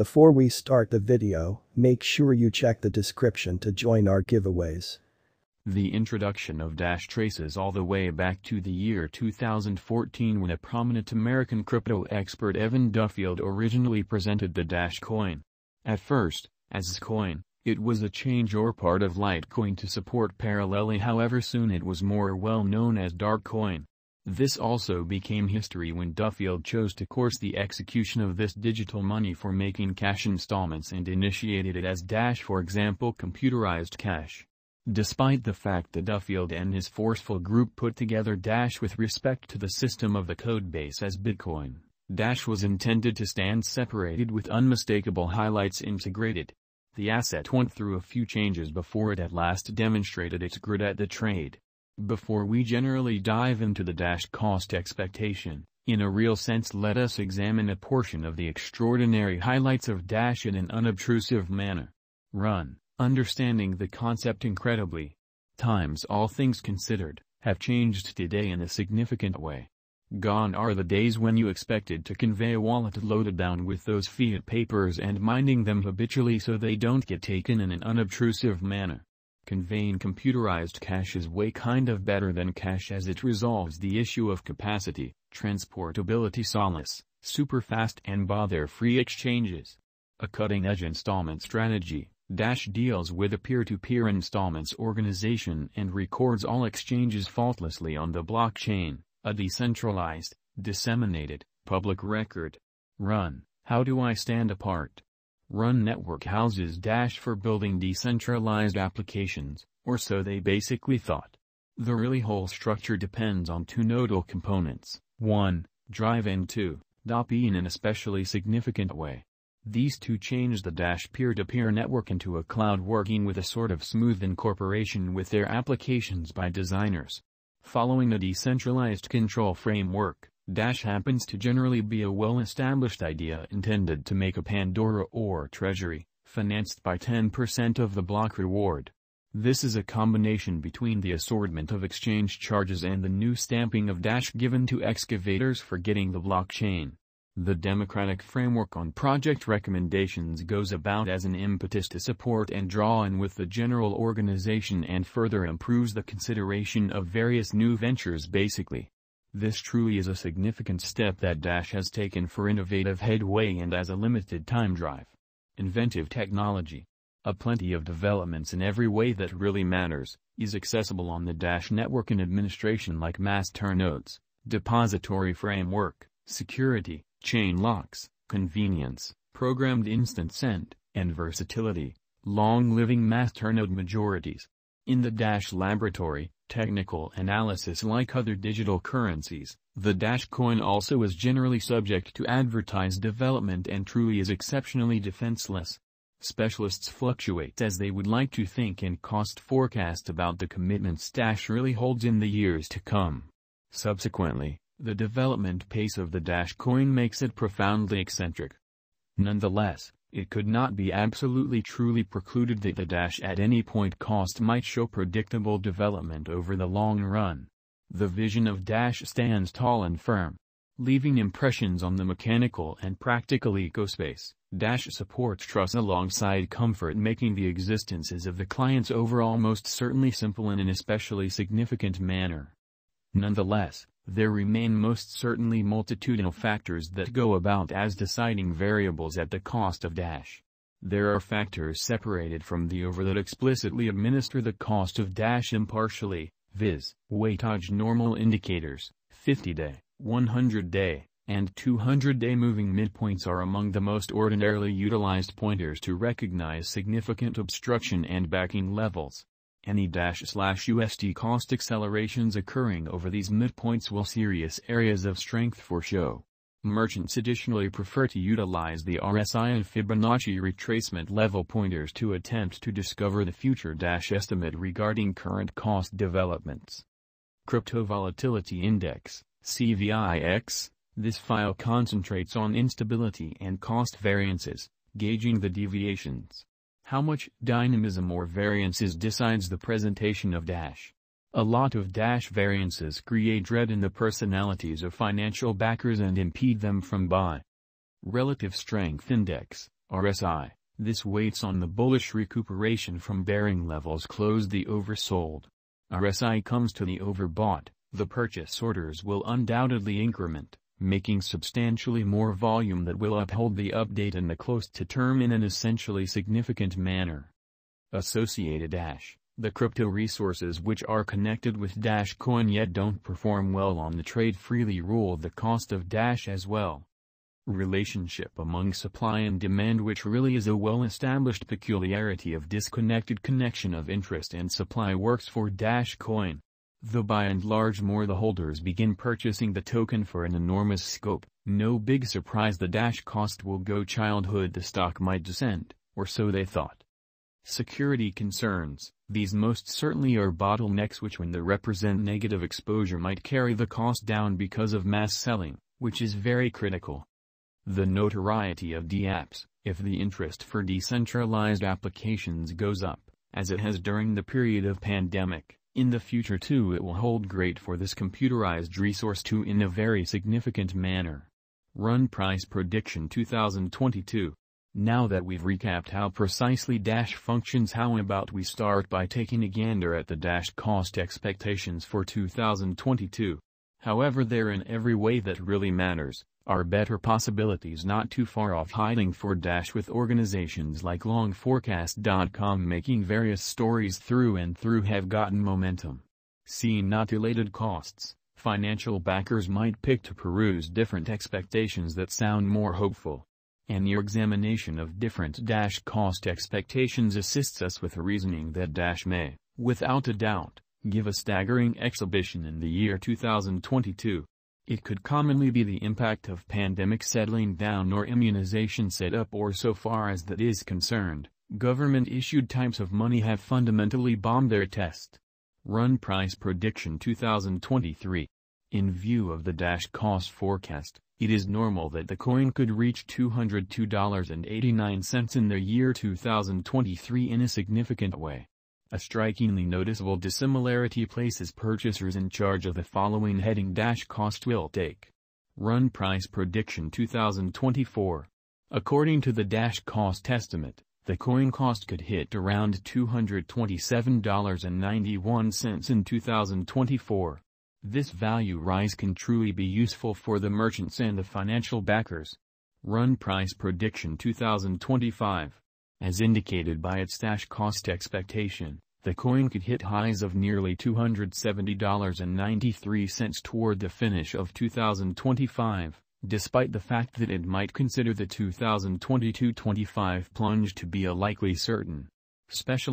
Before we start the video, make sure you check the description to join our giveaways. The introduction of Dash traces all the way back to the year 2014 when a prominent American crypto expert Evan Duffield originally presented the Dash coin. At first, as coin, it was a change or part of Litecoin to support Parallel however soon it was more well known as Darkcoin. This also became history when Duffield chose to course the execution of this digital money for making cash installments and initiated it as Dash for example computerized cash. Despite the fact that Duffield and his forceful group put together Dash with respect to the system of the codebase as Bitcoin, Dash was intended to stand separated with unmistakable highlights integrated. The asset went through a few changes before it at last demonstrated its grit at the trade. Before we generally dive into the Dash cost expectation, in a real sense let us examine a portion of the extraordinary highlights of Dash in an unobtrusive manner. Run, understanding the concept incredibly. Times all things considered, have changed today in a significant way. Gone are the days when you expected to convey a wallet loaded down with those fiat papers and minding them habitually so they don't get taken in an unobtrusive manner. Conveying computerized cash is way kind of better than cash as it resolves the issue of capacity, transportability solace, super fast and bother-free exchanges. A cutting-edge installment strategy, Dash deals with a peer-to-peer -peer installments organization and records all exchanges faultlessly on the blockchain a decentralized, disseminated, public record. Run, how do I stand apart? Run network houses Dash for building decentralized applications, or so they basically thought. The really whole structure depends on two nodal components, 1, Drive and 2, DAP in an especially significant way. These two change the Dash peer-to-peer -peer network into a cloud working with a sort of smooth incorporation with their applications by designers. Following a decentralized control framework, Dash happens to generally be a well-established idea intended to make a Pandora or treasury, financed by 10% of the block reward. This is a combination between the assortment of exchange charges and the new stamping of Dash given to excavators for getting the blockchain. The democratic framework on project recommendations goes about as an impetus to support and draw in with the general organization and further improves the consideration of various new ventures basically. This truly is a significant step that Dash has taken for innovative headway and as a limited time drive. Inventive technology. A plenty of developments in every way that really matters, is accessible on the Dash network and administration like masternodes, depository framework, security, chain locks, convenience, programmed instant send, and versatility, long-living mass masternode majorities. In the Dash laboratory, technical analysis like other digital currencies, the Dash coin also is generally subject to advertised development and truly is exceptionally defenseless. Specialists fluctuate as they would like to think and cost forecast about the commitments Dash really holds in the years to come. Subsequently, the development pace of the Dash coin makes it profoundly eccentric. Nonetheless, it could not be absolutely truly precluded that the Dash at any point cost might show predictable development over the long run. The vision of Dash stands tall and firm. Leaving impressions on the mechanical and practical ecospace, Dash supports trust alongside comfort making the existences of the clients overall most certainly simple in an especially significant manner. Nonetheless, there remain most certainly multitudinal factors that go about as deciding variables at the cost of Dash. There are factors separated from the over that explicitly administer the cost of Dash impartially, viz., weightage normal indicators, 50-day, 100-day, and 200-day moving midpoints are among the most ordinarily utilized pointers to recognize significant obstruction and backing levels. Any dash slash USD cost accelerations occurring over these midpoints will serious areas of strength for show. Merchants additionally prefer to utilize the RSI and Fibonacci retracement level pointers to attempt to discover the future dash estimate regarding current cost developments. Crypto Volatility Index, CVIX, this file concentrates on instability and cost variances, gauging the deviations how much dynamism or variances decides the presentation of Dash. A lot of Dash variances create dread in the personalities of financial backers and impede them from buy. Relative Strength Index, RSI, this waits on the bullish recuperation from bearing levels closed the oversold. RSI comes to the overbought, the purchase orders will undoubtedly increment, making substantially more volume that will uphold the update in the close to term in an essentially significant manner. Associated Dash, the crypto resources which are connected with Dash coin yet don't perform well on the trade freely rule the cost of Dash as well. Relationship among supply and demand which really is a well-established peculiarity of disconnected connection of interest and supply works for Dash coin. Though by and large more the holders begin purchasing the token for an enormous scope, no big surprise the Dash cost will go childhood the stock might descend, or so they thought. Security concerns, these most certainly are bottlenecks which when they represent negative exposure might carry the cost down because of mass selling, which is very critical. The notoriety of dApps, if the interest for decentralized applications goes up, as it has during the period of pandemic, in the future too it will hold great for this computerized resource too in a very significant manner. Run Price Prediction 2022 Now that we've recapped how precisely Dash functions how about we start by taking a gander at the Dash cost expectations for 2022. However they're in every way that really matters, are better possibilities not too far off hiding for Dash with organizations like longforecast.com making various stories through and through have gotten momentum. See not related costs, financial backers might pick to peruse different expectations that sound more hopeful. And your examination of different Dash cost expectations assists us with a reasoning that Dash may, without a doubt, give a staggering exhibition in the year 2022. It could commonly be the impact of pandemic settling down or immunization set up or so far as that is concerned, government-issued types of money have fundamentally bombed their test. Run Price Prediction 2023 In view of the Dash cost forecast, it is normal that the coin could reach $202.89 in the year 2023 in a significant way. A strikingly noticeable dissimilarity places purchasers in charge of the following heading dash cost will take. Run Price Prediction 2024 According to the dash cost estimate, the coin cost could hit around $227.91 in 2024. This value rise can truly be useful for the merchants and the financial backers. Run Price Prediction 2025 as indicated by its dash cost expectation, the coin could hit highs of nearly $270.93 toward the finish of 2025, despite the fact that it might consider the 2022-25 plunge to be a likely certain. Special